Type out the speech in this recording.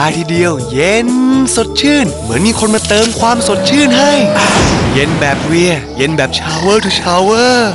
าทีเดียว เย็นสดชื่น เหมือนมีคนมาเติมความสดชื่นให้ เย็นแบบเวอร์ เย็นแบบ Shower to Shower